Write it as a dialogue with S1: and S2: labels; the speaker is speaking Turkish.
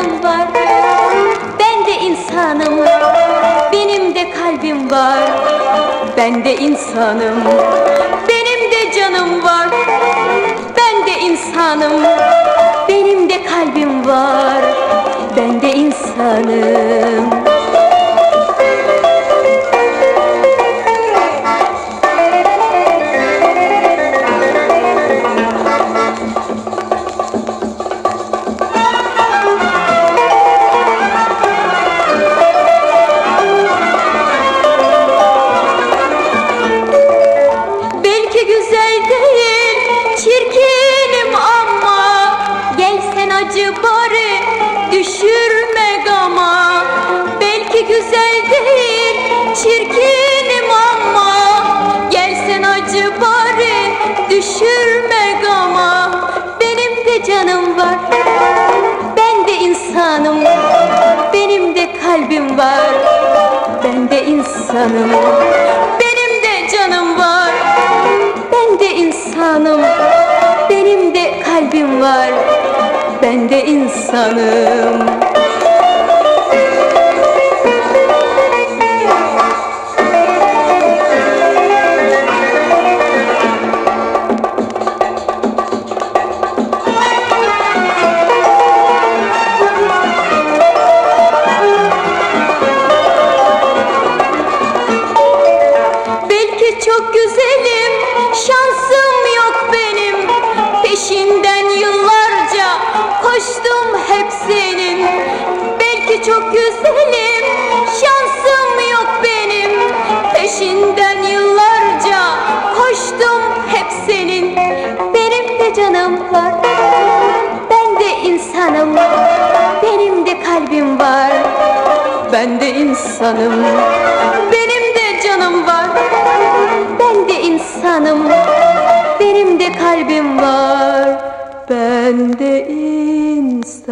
S1: canım var Ben de insanım Benim de kalbim var. Ben de insanım Benim de canım var. Ben de insanım Benim de kalbim var. Ben de insanım Canım var, ben de insanım. Benim de kalbim var, ben de insanım. Benim de canım var, ben de insanım. Benim de kalbim var. Ben de insanım Çok güzelim, şansım yok benim. Peşinden yıllarca koştum hep senin. Belki çok güzelim, şansım yok benim. Peşinden yıllarca koştum hep senin. Benim de canım var, ben de insanım. Benim de kalbim var, ben de insanım. Benim Ben de insanım